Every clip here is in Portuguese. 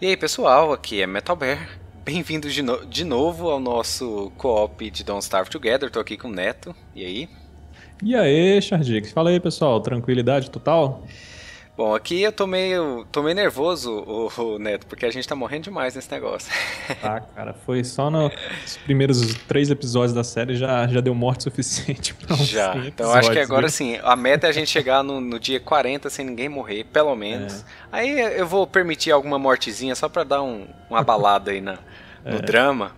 E aí pessoal, aqui é Metal Bear. Bem-vindos de, no de novo ao nosso co-op de Don't Starve Together. Tô aqui com o Neto. E aí? E aí, Chardix? Fala aí, pessoal. Tranquilidade total? Bom, aqui eu tô meio, tô meio nervoso, o, o, Neto, porque a gente tá morrendo demais nesse negócio. Ah, cara, foi só nos primeiros três episódios da série já, já deu morte suficiente pra uns Já, então acho que agora sim, a meta é a gente chegar no, no dia 40 sem ninguém morrer, pelo menos. É. Aí eu vou permitir alguma mortezinha só pra dar um, uma balada aí na, no é. drama,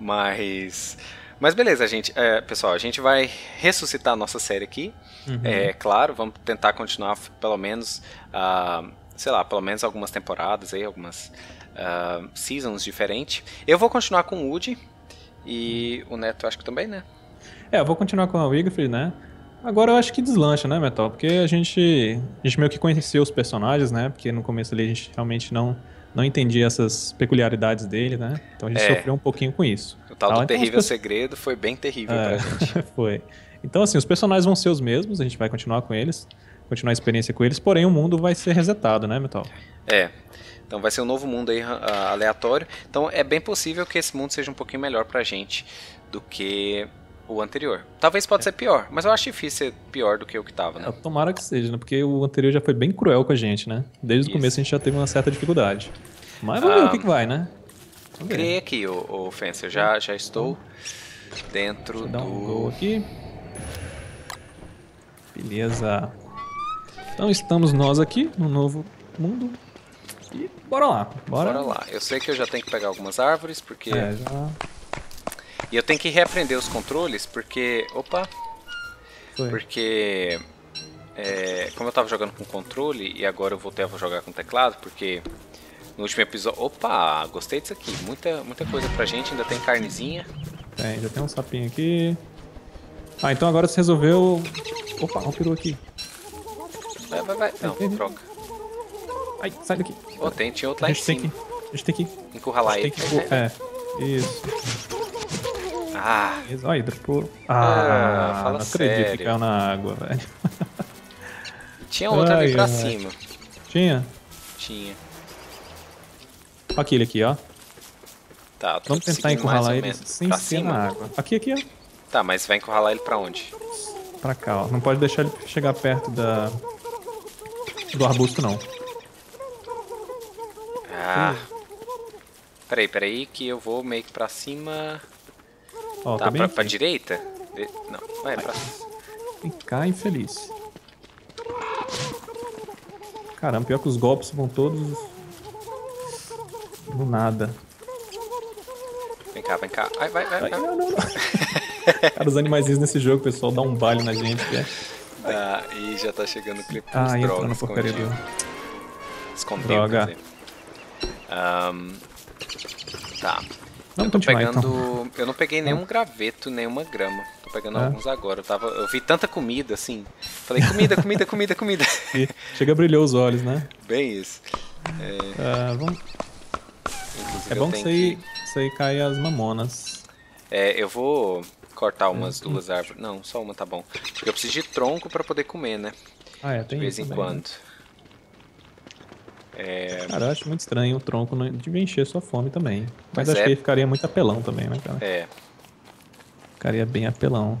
mas... Mas beleza, gente. É, pessoal, a gente vai ressuscitar a nossa série aqui. Uhum. É claro, vamos tentar continuar pelo menos, uh, sei lá, pelo menos algumas temporadas aí, algumas uh, seasons diferentes. Eu vou continuar com o Woody e o Neto acho que também, né? É, eu vou continuar com a Wigfrid, né? Agora eu acho que deslancha, né, Metal? Porque a gente, a gente meio que conheceu os personagens, né? Porque no começo ali a gente realmente não, não entendia essas peculiaridades dele, né? Então a gente é. sofreu um pouquinho com isso. O tal do então, terrível segredo foi bem terrível é, pra gente. foi. Então, assim, os personagens vão ser os mesmos, a gente vai continuar com eles, continuar a experiência com eles, porém o mundo vai ser resetado, né, Metal? É. Então vai ser um novo mundo aí uh, aleatório. Então é bem possível que esse mundo seja um pouquinho melhor pra gente do que o anterior. Talvez pode é. ser pior, mas eu acho difícil ser pior do que o que tava, né? É, tomara que seja, né? Porque o anterior já foi bem cruel com a gente, né? Desde Isso. o começo a gente já teve uma certa dificuldade. Mas vamos ver o que, que vai, né? Criei aqui, o, o Fencer. Já, já estou dentro do. Um gol aqui. Beleza. Então estamos nós aqui no novo mundo. E bora lá. Bora, bora lá. Eu sei que eu já tenho que pegar algumas árvores, porque... É, já... E eu tenho que reaprender os controles, porque... Opa! Foi. Porque... É, como eu tava jogando com controle e agora eu voltei a jogar com teclado, porque no último episódio... Opa! Gostei disso aqui. Muita, muita coisa pra gente. Ainda tem carnezinha. Tem, já tem um sapinho aqui. Ah, então agora você resolveu... Opa, um peru aqui. Vai, vai, vai. Não, troca. Ai, sai daqui. Oh, tem, tinha outro lá em cima. Que, a gente tem que... Encurralar ele. Que, é, isso. Ah. Isso, ó, dropou. Ah, ah fala não acredito sério. que caiu na água, velho. Tinha outra ali pra ai. cima. Tinha? Tinha. Aquele aqui, ó. Tá, Vamos tentar encurralar ele sem ser na água. Aqui, aqui, ó. Tá, mas vai encurralar ele pra onde? Pra cá, ó. Não pode deixar ele chegar perto da... do arbusto, não. Ah. Peraí, peraí, que eu vou meio que pra cima... Ó, tá, tá pra, pra direita? Não, vai, vai. pra... Vem cá, infeliz. Caramba, pior que os golpes vão todos... Do nada. Vem cá, vem cá. Ai, vai, vai, vai. Não, não, não. Cara, os animaizinhos nesse jogo, pessoal, dá um baile na gente. É. Ah, e já tá chegando o clipe Ah, drogas, na porcaria do... Escondeu, Droga. Um, tá. Vamos eu tô pegando... Então. Eu não peguei nenhum graveto, nenhuma grama. Tô pegando é. alguns agora. Eu, tava... eu vi tanta comida, assim. Falei, comida, comida, comida, comida. E chega a brilhar os olhos, né? Bem isso. É, uh, vamos... é bom que isso aí, que... aí cai as mamonas. É, eu vou cortar umas uhum. duas árvores. Não, só uma tá bom. Porque eu preciso de tronco pra poder comer, né? Ah, é, tem De vez em também, quando. Né? É... Cara, eu acho muito estranho o tronco não devia encher sua fome também. Mas, Mas acho é... que ficaria muito apelão também, né, cara? É. Ficaria bem apelão.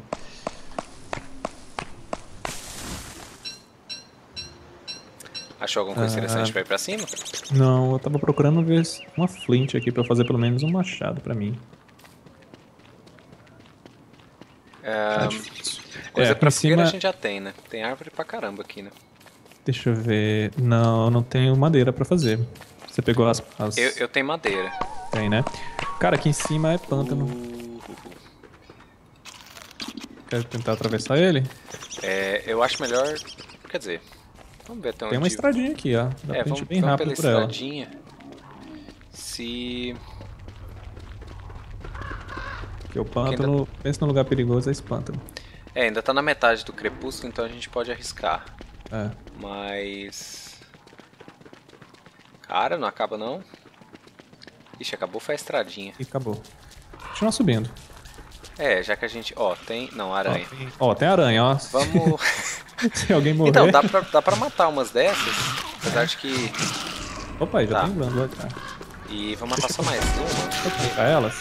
Achou alguma coisa ah, interessante pra ir pra cima? Não, eu tava procurando ver uma flint aqui pra fazer pelo menos um machado pra mim. É, coisa é, pra cima a gente já tem, né? Tem árvore pra caramba aqui, né? Deixa eu ver. Não, eu não tenho madeira pra fazer. Você pegou as. as... Eu, eu, tenho madeira. Tem, né? Cara, aqui em cima é pântano. Quer tentar atravessar ele? É, eu acho melhor. Quer dizer, vamos ver até onde. Tem uma estradinha aqui, ó. Dá é, pra vamos, bem vamos rápido pela por estradinha. Ela. Se. Porque o pântano, ainda... pensa num lugar perigoso, é esse pântano. É, ainda tá na metade do crepúsculo, então a gente pode arriscar. É. Mas... Cara, não acaba não. Ixi, acabou foi a estradinha. E acabou. Continua subindo. É, já que a gente... Ó, tem... Não, aranha. Ó, tem, ó, tem aranha, ó. Vamos... Se alguém morrer... Então, dá pra, dá pra matar umas dessas. Apesar de que... Opa, já tá. tem glândula, cara. E vamos matar só mais uma. Pegar elas.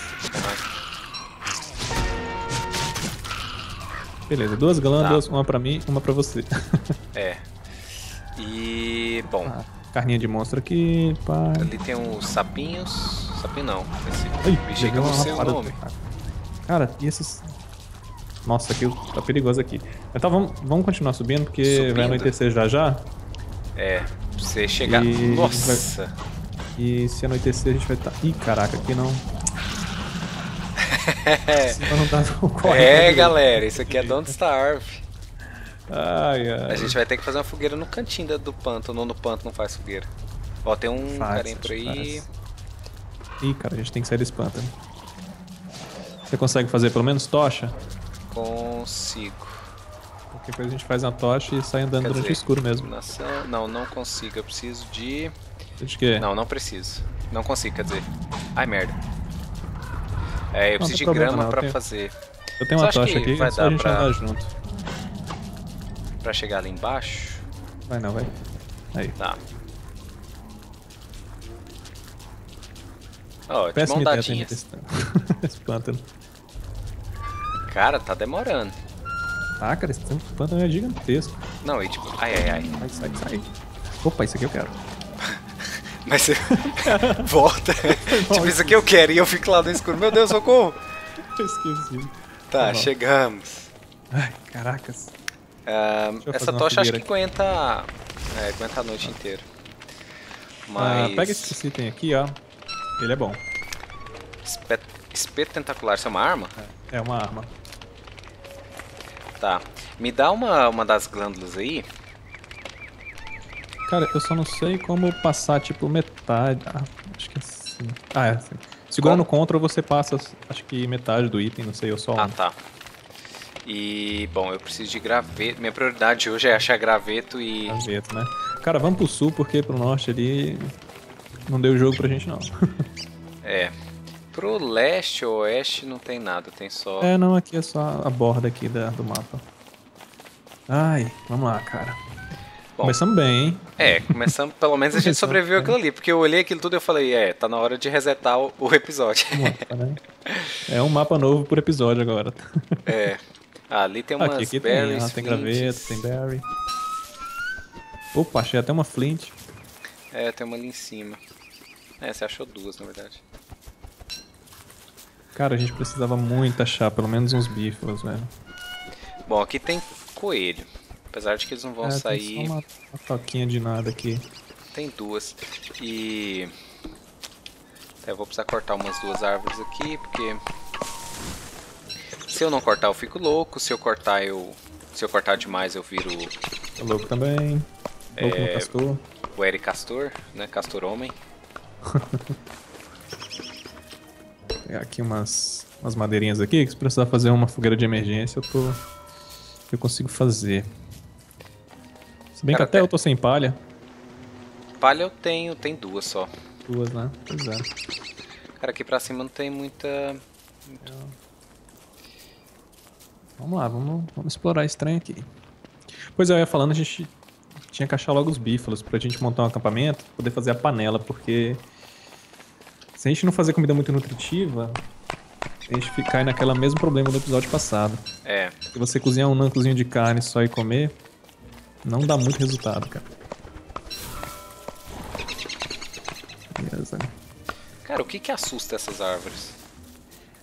Beleza, duas glândulas, Tá. uma pra mim, uma pra você. É. E. Bom, Ah, Carninha de monstro aqui, pá. ali tem os sapinhos. Sapinho não. Esse Ai, bicho que eu não sei o nome. Cara, e esses. Nossa, aqui tá perigoso aqui. Então vamos, vamos continuar subindo, porque Subindo? vai anoitecer já já. É. Pra você chegar. E- Nossa! E se anoitecer a gente vai estar. Ih, caraca, aqui não. Não tá. É, galera, isso aqui é Don't Starve. Ai, ai. A gente vai ter que fazer uma fogueira no cantinho do pântano, no pântano não faz fogueira. Ó, tem um Faz, carinha por aí. faz. Ih, cara, a gente tem que sair desse pântano. Você consegue fazer pelo menos tocha? Consigo. Qualquer coisa a gente faz uma tocha e sai andando Quer durante dizer, o escuro mesmo. Nação... Não, não consigo. Eu preciso de. De quê? Não, não preciso. Não consigo, quer dizer. Ai, merda. É, eu Não, preciso de grama não, pra tenho- fazer. Eu tenho uma tocha aqui, vai dar a gente pra- andar junto. Pra chegar ali embaixo. Vai não, vai. Aí. Tá. Ó, de Péssima mão dadinhas. esse, esse pântano. Cara, tá demorando. Ah, cara, esse pântano é gigantesco. Não, e tipo. Ai, ai, ai. Sai, sai, sai. Opa, isso aqui eu quero. Mas você. Volta. tipo, isso aqui eu quero. E eu fico lá no escuro. Meu Deus, socorro! Esqueci. Tá, Tá chegamos. Ai, caracas. Ah, eu essa tocha acho que fogueira aguenta. É, aguenta a noite inteira. Ah, Mas. pega esse item aqui, ó. Ele é bom. Espeto, espeto tentacular, isso é uma arma? É uma arma. Tá. Me dá uma, uma das glândulas aí. Cara, eu só não sei como passar, tipo, metade. Ah, acho que é assim. Ah, é assim. Segurando? Ctrl, você passa, acho que metade do item, não sei, eu só Ah, um. tá. E, bom, eu preciso de graveto. Minha prioridade hoje é achar graveto e. Graveto, né? Cara, vamos pro sul, porque pro norte ali não deu jogo pra gente, não. É. Pro leste ou oeste não tem nada, tem só. é, não, aqui é só a borda aqui da, do mapa. Ai, vamos lá, cara. Bom. Começamos bem, hein? É, começamos, pelo menos a gente sobreviveu aquilo ali, porque eu olhei aquilo tudo e eu falei, é, tá na hora de resetar o, o episódio. Mapa, né? É um mapa novo por episódio agora. é. Ah, ali tem umas aqui, aqui tem, berries, tem flints. graveto, tem berry. Opa, achei até uma flint. É, tem uma ali em cima. É, você achou duas, na verdade. Cara, a gente precisava muito achar pelo menos uns bífalos, velho. Bom, aqui tem coelho. Apesar de que eles não vão É, tem sair. só uma, uma toquinha de nada aqui. Tem duas. E. É, eu vou precisar cortar umas duas árvores aqui, porque. Se eu não cortar, eu fico louco. Se eu cortar, eu. Se eu cortar demais, eu viro O louco também. Louco É, castor. o Eric Castor, né? Castor Homem. pegar aqui umas, umas madeirinhas aqui, que se precisar fazer uma fogueira de emergência, eu tô. Eu consigo fazer. Se bem Cara, que até até- eu tô sem palha. Palha eu tenho, tem duas só. Duas, né? Pois é. Cara, aqui pra cima não tem muita. Vamos lá, vamos, vamos explorar esse trem aqui. Pois é, eu ia falando, a gente tinha que achar logo os bífalos pra gente montar um acampamento, poder fazer a panela, porque se a gente não fazer comida muito nutritiva, a gente fica aí naquela mesmo problema do episódio passado. É, Se você cozinhar um nancozinho de carne só e comer, não dá muito resultado, cara. Beleza. cara, o que que assusta essas árvores?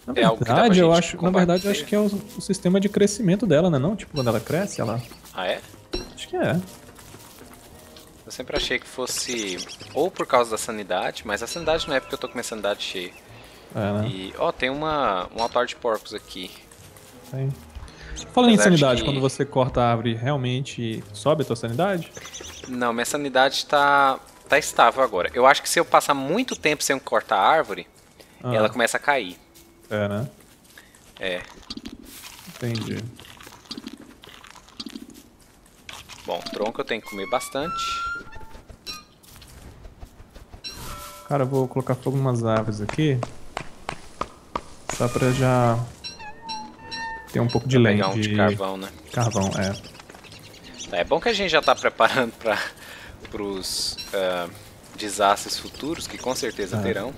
Na É verdade, eu acho, na verdade, eu acho combater? que é o, o sistema de crescimento dela, né? Não, tipo, quando ela cresce, ela. Ah, é? Acho que é. Eu sempre achei que fosse ou por causa da sanidade, mas a sanidade não é porque eu tô com minha sanidade cheia. É, né? E, ó, tem uma, um altar de porcos aqui. Tem. Falando em sanidade, que- quando você corta a árvore, realmente sobe a tua sanidade? Não, minha sanidade tá, tá estável agora. Eu acho que se eu passar muito tempo sem cortar a árvore, Ah, ela começa a cair. É, né? É. Entendi. Bom, tronco eu tenho que comer bastante. Cara, eu vou colocar fogo em umas árvores aqui. Só pra já ter um pouco de Pra lenha, pegar um de de carvão, né? carvão, é. Tá, É bom que a gente já tá preparando para pros ah, desastres futuros, que com certeza É. terão.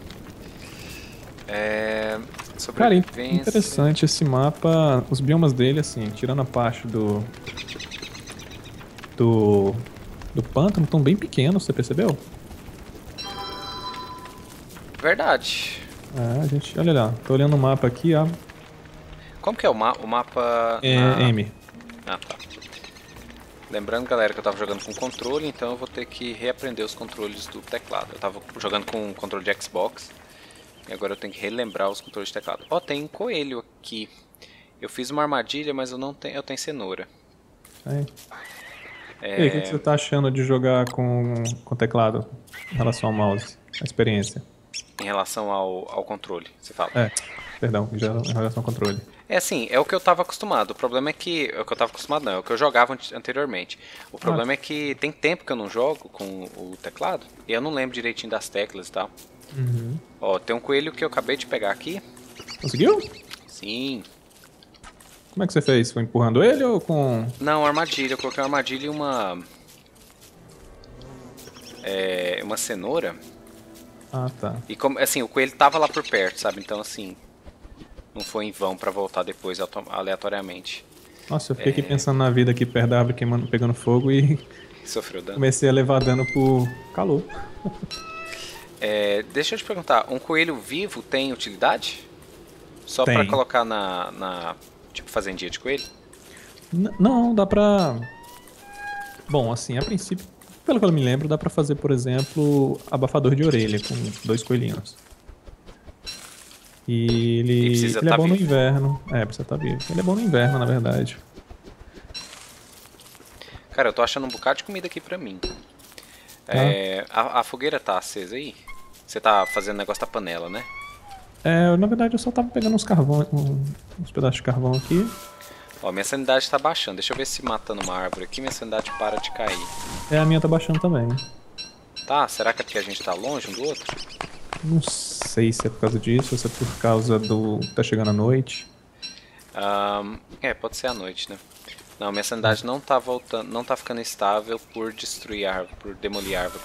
É... Cara, interessante esse mapa. Os biomas dele, assim, tirando a parte do. Do. Do pântano, estão bem pequenos, você percebeu? Verdade. É, a gente. Olha lá, tô olhando o mapa aqui, ó. Como que é o, ma o mapa? É na- M. Ah, tá. Lembrando, galera, que eu tava jogando com controle, então eu vou ter que reaprender os controles do teclado. Eu tava jogando com controle de Xbox, e agora eu tenho que relembrar os controles de teclado. Ó, tem um coelho aqui. Eu fiz uma armadilha, mas eu não tenho, eu tenho cenoura. Aí. É, E aí, o que você tá achando de jogar com, com teclado em relação ao mouse? A experiência? Em relação ao, ao controle, você fala. É, perdão, já em relação ao controle. É assim, é o que eu tava acostumado. O problema é que. É o que eu tava acostumado, não, é o que eu jogava ante- anteriormente. O problema é que tem tempo que eu não jogo com o teclado e eu não lembro direitinho das teclas e tal. Uhum. Ó, tem um coelho que eu acabei de pegar aqui. Conseguiu? Sim. Como é que você fez? Foi empurrando ele ou com. Não, armadilha. Eu coloquei uma armadilha e uma. É. Uma cenoura. Ah, tá. E como. Assim, o coelho tava lá por perto, sabe? Então assim. Não foi em vão pra voltar depois aleatoriamente. Nossa, eu fiquei É. aqui pensando na vida aqui perto da árvore queimando, pegando fogo e Sofreu dano. comecei a levar dano por calor. É, deixa eu te perguntar, um coelho vivo tem utilidade? Só pra Tem. colocar na, na. Tipo, fazendinha de coelho? N- não, dá pra. Bom, assim, a princípio, pelo que eu me lembro, dá pra fazer, por exemplo, abafador de orelha com dois coelhinhos. E ele, ele é tá bom no vivo. inverno. É, precisa estar vivo. Ele é bom no inverno, na verdade. Cara, eu tô achando um bocado de comida aqui pra mim. É, a, a fogueira tá acesa aí? Você tá fazendo negócio da panela, né? É, na verdade, eu só tava pegando uns carvão, um- uns pedaços de carvão aqui. Ó, minha sanidade tá baixando. Deixa eu ver se matando uma árvore aqui, minha sanidade para de cair. É, a minha tá baixando também. Tá? Será que é porque a gente tá longe um do outro? Não sei se é por causa disso ou se é por causa do. tá chegando a noite. Ahn, é, pode ser à noite, né? Não, minha sanidade não tá voltando, não tá ficando estável por destruir árvore, por demolir árvore.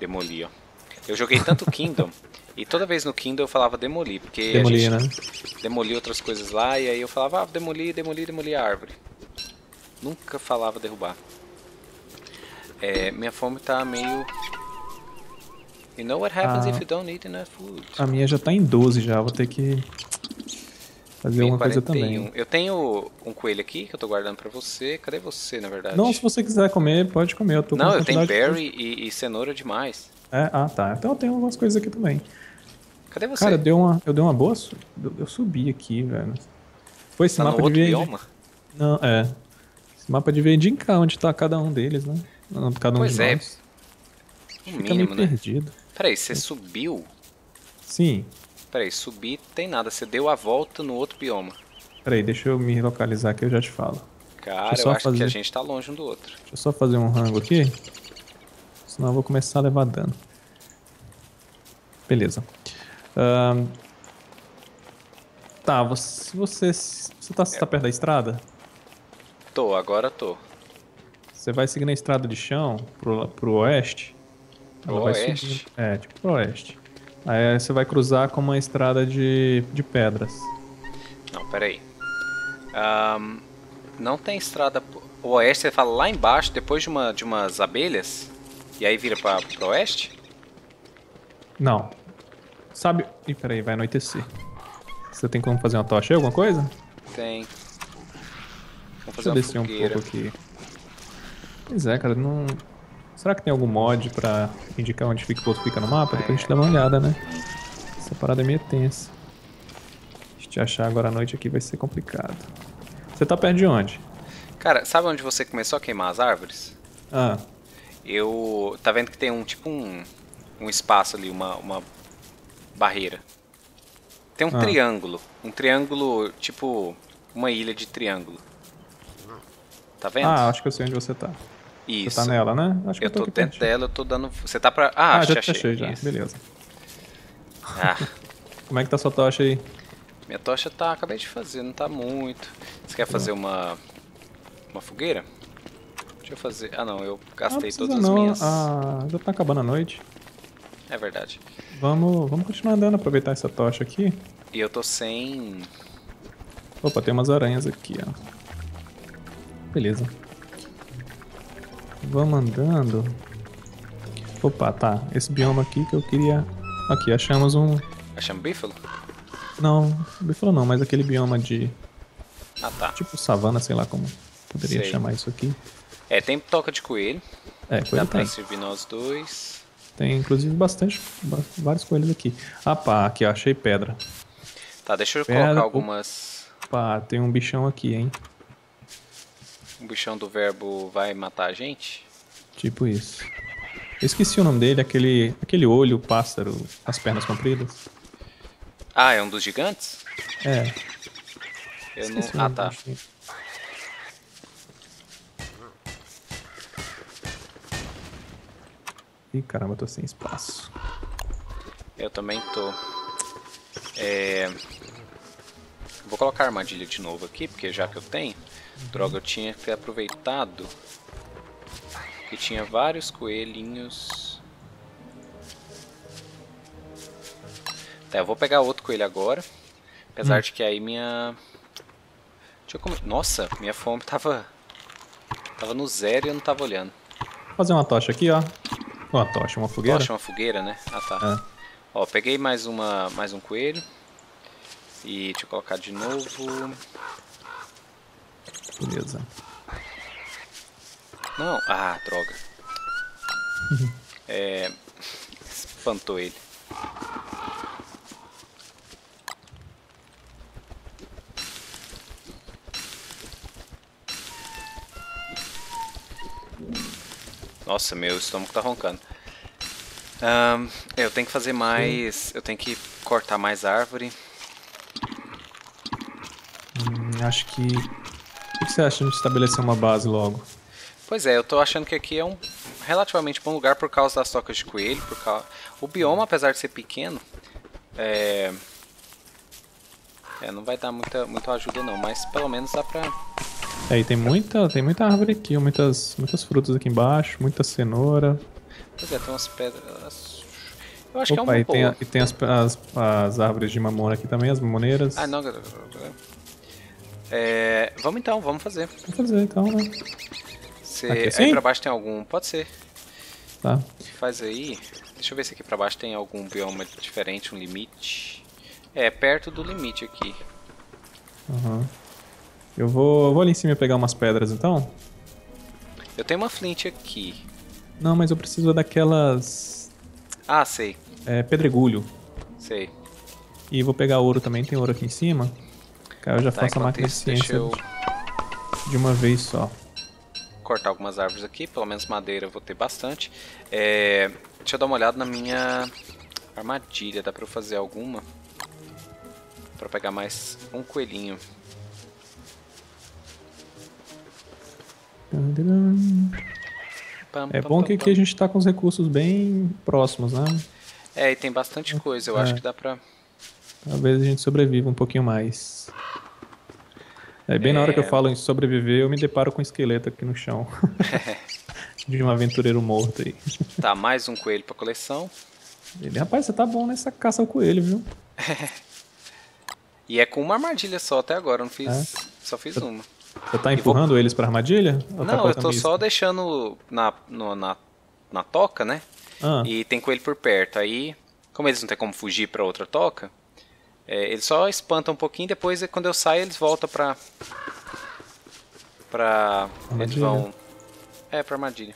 Demolir, ó. Eu joguei tanto Kingdom e toda vez no Kingdom eu falava demolir, porque Demolir, né? demolia outras coisas lá e aí eu falava, ah, demolir, demolir, demolir a árvore. Nunca falava derrubar. É, minha fome tá meio. You know what happens Ah. if you don't eat enough food? A minha já tá em 12 já, vou ter que fazer alguma coisa 41. também. Eu tenho um coelho aqui que eu tô guardando pra você. Cadê você, na verdade? Não, se você quiser comer, pode comer. Eu tô com Não, eu tenho berry e, e cenoura demais. É, ah, tá. Então eu tenho algumas coisas aqui também. Cadê você? Cara, deu uma, eu dei uma boa. su- Eu subi aqui, velho. Foi esse tá mapa de ver. bioma? Não, é. Esse mapa de indicar onde tá cada um deles, né? Não, Cada um Pois de é, nós. No Fica mínimo, meio né? perdido. Peraí, você subiu? Sim. Peraí, subir tem nada. Você deu a volta no outro bioma. Peraí, deixa eu me localizar aqui, eu já te falo. Cara, eu eu acho que fazer- a gente tá longe um do outro. Deixa eu só fazer um rango aqui. Senão eu vou começar a levar dano. Beleza. Ahn, Tá, você, você, você tá, você tá perto da estrada? Tô, agora tô. Você vai seguindo a estrada de chão pro, pro oeste? Pro Ela oeste? subindo. É, tipo pro oeste. Aí você vai cruzar com uma estrada de, de pedras. Não, peraí. Ahn, não tem estrada. O oeste você fala lá embaixo, depois de, uma, de umas abelhas? E aí vira pra, pro oeste? Não. Sabe. Ih, peraí, vai anoitecer. Você tem como fazer uma tocha aí, alguma coisa? Tem. Vamos Deixa fazer eu uma descer um fogueira. pouco aqui. Pois é, cara, não. Será que tem algum mod pra indicar onde fica o outro fica no mapa? Depois a gente dá uma olhada, né? Essa parada é meio tensa. A gente achar agora à noite aqui vai ser complicado. Você tá perto de onde? Cara, sabe onde você começou a queimar as árvores? Ah, Eu. Tá vendo que tem um tipo um. Um espaço ali, uma, uma barreira. Tem um Ah. triângulo. Um triângulo, tipo. Uma ilha de triângulo. Tá vendo? ah, acho que eu sei onde você tá. Isso. Você tá nela, né? Acho que Eu tô aqui dentro dela, eu tô dando. Você tá pra. Ah, Ah, já achei achei. já. Isso. Beleza. Ah, Como é que tá sua tocha aí? minha tocha tá. Acabei de fazer, não tá muito. Você quer fazer uma. Uma fogueira? Deixa eu fazer. Ah não, eu gastei não todas as não. minhas. Ah, já tá acabando a noite. É verdade. Vamos, vamos continuar andando, aproveitar essa tocha aqui. E eu tô sem. Opa, tem umas aranhas aqui, ó. Beleza. Vamos andando. Opa, tá. Esse bioma aqui que eu queria. Aqui, achamos um. Achamos bífalo? Não, bífalo não, mas aquele bioma de. Ah tá. Tipo savana, sei lá como poderia Sei. chamar isso aqui. É, tem toca de coelho. É, Dá coelho pra tem. servir nós dois. Tem inclusive bastante. ba- vários coelhos aqui. Ah pá, aqui ó, achei pedra. Tá, deixa eu Pera, colocar algumas. Pá, tem um bichão aqui, hein? O bichão do verbo vai matar a gente? Tipo isso. Eu esqueci o nome dele, aquele, aquele olho, pássaro, as pernas compridas. Ah, é um dos gigantes? É, Eu não. esqueci o Ah tá. Ih, caramba, tô sem espaço. Eu também tô. É... Vou colocar a armadilha de novo aqui, porque já que eu tenho. Droga, eu tinha que ter aproveitado. Que tinha vários coelhinhos. Tá, eu vou pegar outro coelho agora. Apesar de que aí minha. Deixa eu comer. Nossa, minha fome tava. Tava no zero e eu não tava olhando. Vou fazer uma tocha aqui, ó. Uma tocha, uma fogueira. Tocha uma fogueira, né? Ah tá. É. Ó, peguei mais uma, mais um coelho. E deixa eu colocar de novo. Beleza. Não, ah, droga. É, espantou ele. Nossa, meu estômago tá roncando. Ahn, eu tenho que fazer mais. Eu tenho que cortar mais árvore. Hum, acho que. O que você acha de estabelecer uma base logo? Pois é, eu tô achando que aqui é um relativamente bom lugar por causa das tocas de coelho, por causa... O bioma, apesar de ser pequeno, é... é não vai dar muita, muita ajuda não, mas pelo menos dá pra... Aí tem muita, tem muita árvore aqui, muitas, muitas frutas aqui embaixo, muita cenoura. Pois é, tem umas pedras... Eu acho que é Opa, uma e tem, a- e tem as, as, as árvores de mamona aqui também, as mamoneiras. Ah, não... É... Vamos então, vamos fazer. Vamos fazer então, né? Aqui Aí assim? pra baixo tem algum... Pode ser. Tá. Faz aí. Deixa eu ver se aqui pra baixo tem algum bioma diferente, um limite. É, perto do limite aqui. Aham. Eu vou, eu vou ali em cima pegar umas pedras então. Eu tenho uma flint aqui. Não, mas eu preciso daquelas. Ah, sei, É, pedregulho. sei. E vou pegar ouro também, tem ouro aqui em cima. Cara, eu já Tá, faço a máquina de isso, deixa ciência eu de uma vez só. cortar algumas árvores aqui, pelo menos madeira eu vou ter bastante. É, deixa eu dar uma olhada na minha armadilha, dá pra eu fazer alguma? Pra pegar mais um coelhinho. É bom que aqui a gente tá com os recursos bem próximos, né? É, e tem bastante coisa, eu É. acho que dá pra... Talvez a gente sobreviva um pouquinho mais. É bem na hora que eu É. falo em sobreviver, eu me deparo com um esqueleto aqui no chão. de um aventureiro morto aí. Tá, mais um coelho pra coleção. Ele, rapaz, você tá bom nessa caça ao coelho, viu? E é com uma armadilha só até agora, eu não fiz... É? Só fiz uma. Você tá empurrando eles pra armadilha? Tá Não, eu colocando tô só deixando na, no- na, na toca, né? Ah, E tem coelho por perto. Aí, como eles não tem como fugir pra outra toca, é, eles só espantam um pouquinho. Depois, quando eu saio, eles voltam pra. Pra. Eles Armadilha. vão. É, pra armadilha.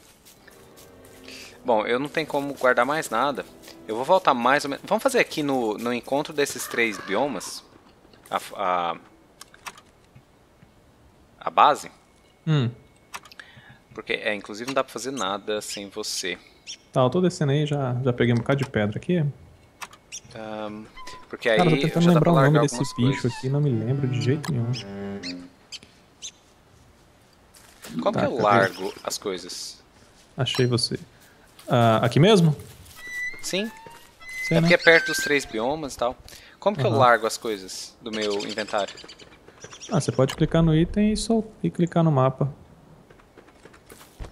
Bom, eu não tenho como guardar mais nada. Eu vou voltar mais ou menos. Vamos fazer aqui no, no encontro desses três biomas. A, a, a base. hum. Porque, é, inclusive, não dá pra fazer nada sem você. Tá, eu tô descendo aí, já, já peguei um bocado de pedra aqui. Ahn, porque aí Cara, eu tô tentando lembrar o nome desse bicho coisas. aqui, não me lembro de jeito nenhum. Como Tá, que eu cadê? largo as coisas? Achei você. Ah, aqui mesmo? Sim, Você, é né? porque é perto dos três biomas e tal. Como que eu largo as coisas do meu inventário? Ah, você pode clicar no item e, sol... e clicar no mapa.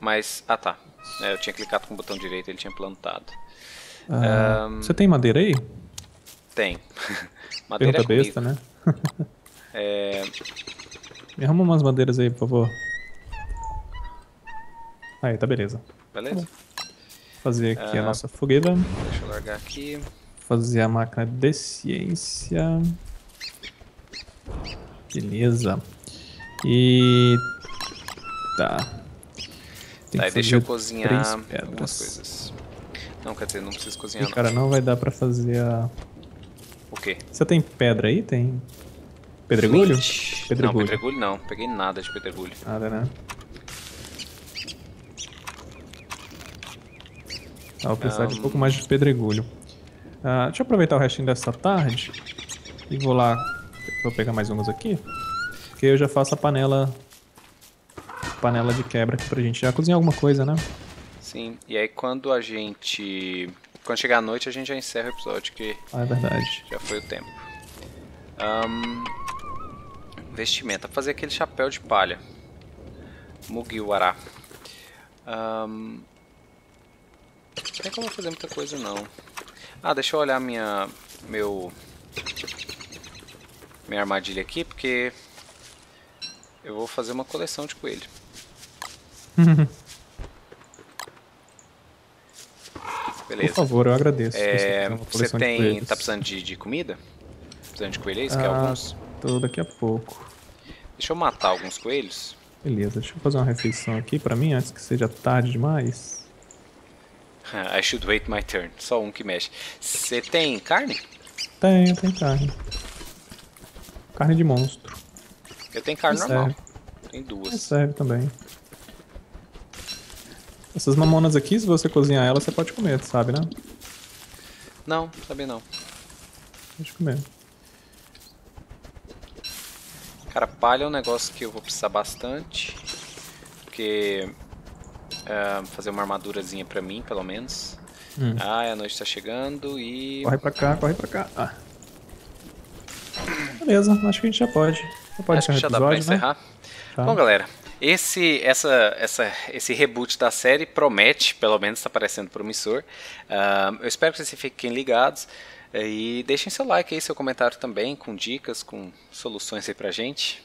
Mas. Ah tá. É, eu tinha clicado com o botão direito ele tinha plantado. Ah, um, você tem madeira aí? Tem. madeira Pergunta é besta, né? é... Me arruma umas madeiras aí, por favor. Aí, tá beleza. Beleza? Fazer aqui a nossa fogueira. Deixa eu largar aqui. Fazer a máquina de ciência. Beleza. E. Tá. Tem tá, deixa eu cozinhar algumas coisas. Não, quer dizer, não preciso cozinhar. E, cara, não vai dar pra fazer a. O quê? Você tem pedra aí? Tem. Pedregulho? Pedregulho. Não, pedregulho não. Peguei nada de pedregulho. Nada, né? Ah, vou precisar um... de um pouco mais de pedregulho. Ah, deixa eu aproveitar o restinho dessa tarde e vou lá. Vou pegar mais umas aqui. Que eu já faço a panela. Panela de quebra aqui pra gente já cozinhar alguma coisa, né? Sim, e aí quando a gente. Quando chegar a noite a gente já encerra o episódio, que. Ah, é verdade. Já foi o tempo. Um... Vestimenta. Fazer aquele chapéu de palha. Mugiwara. Um... Não tem como fazer muita coisa não. Ah, deixa eu olhar minha. meu. Minha armadilha aqui, porque eu vou fazer uma coleção de coelho. Beleza. Por favor, eu agradeço. É, você tem. tá precisando de, de comida? Precisando de coelhos? Ah, Quer alguns? Tô daqui a pouco. Deixa eu matar alguns coelhos. Beleza, deixa eu fazer uma refeição aqui pra mim antes que seja tarde demais. I should wait my turn. Só um que mexe. Você tem carne? Tenho, tem carne. Carne de monstro. Eu tenho carne normal. Tem duas. Serve também. Essas mamonas aqui, se você cozinhar elas, você pode comer, sabe, né? Não, sabe não. Pode comer. Cara, palha é um negócio que eu vou precisar bastante. Porque Uh, fazer uma armadurazinha pra mim, pelo menos. Hum. Ah, a noite tá chegando e... Corre pra cá, corre pra cá. Ah. Beleza, acho que a gente já pode. Já pode acho que já episódio, dá pra encerrar. Né? Tá. Bom, galera, esse, essa, essa, esse reboot da série promete, pelo menos está parecendo promissor. Uh, eu espero que vocês fiquem ligados. E deixem seu like aí, seu comentário também, com dicas, com soluções aí pra gente.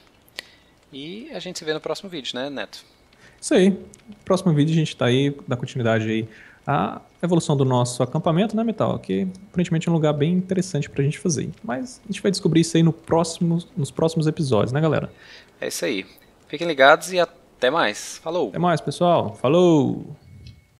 E a gente se vê no próximo vídeo, né, Neto? Isso aí. Próximo vídeo a gente está aí, dá continuidade aí à evolução do nosso acampamento, né, Metal? Que aparentemente é um lugar bem interessante para a gente fazer. Mas a gente vai descobrir isso aí no próximo, nos próximos episódios, né, galera? É isso aí. Fiquem ligados e até mais. Falou! Até mais, pessoal. Falou!